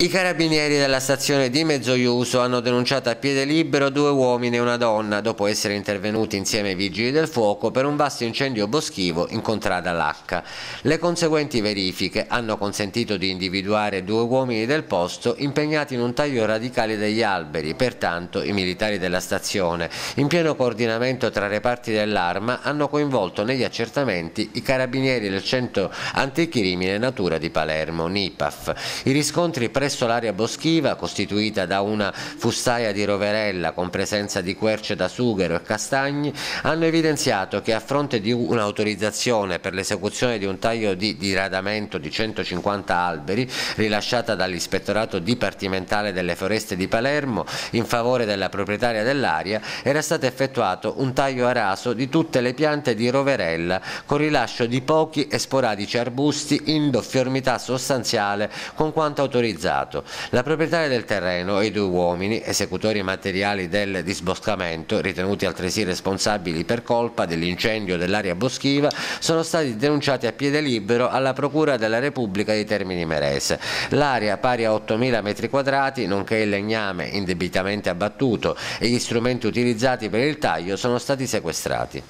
I carabinieri della stazione di Mezzoiuso hanno denunciato a piede libero due uomini e una donna dopo essere intervenuti insieme ai vigili del fuoco per un vasto incendio boschivo in contrada Lacca. Le conseguenti verifiche hanno consentito di individuare due uomini del posto impegnati in un taglio radicale degli alberi, pertanto i militari della stazione, in pieno coordinamento tra reparti dell'arma, hanno coinvolto negli accertamenti i carabinieri del centro anticrimine Natura di Palermo, NIPAF. I riscontri presso presso l'area boschiva costituita da una fustaia di roverella con presenza di querce da sughero e castagni hanno evidenziato che a fronte di un'autorizzazione per l'esecuzione di un taglio di diradamento di 150 alberi rilasciata dall'ispettorato dipartimentale delle foreste di Palermo in favore della proprietaria dell'area era stato effettuato un taglio a raso di tutte le piante di roverella con rilascio di pochi e sporadici arbusti in doffiormità sostanziale con quanto autorizzato Stato. La proprietaria del terreno e i due uomini, esecutori materiali del disboscamento, ritenuti altresì responsabili per colpa dell'incendio dell'area boschiva, sono stati denunciati a piede libero alla Procura della Repubblica di Termini Merese. L'area pari a 8.000 m2, nonché il legname indebitamente abbattuto e gli strumenti utilizzati per il taglio sono stati sequestrati.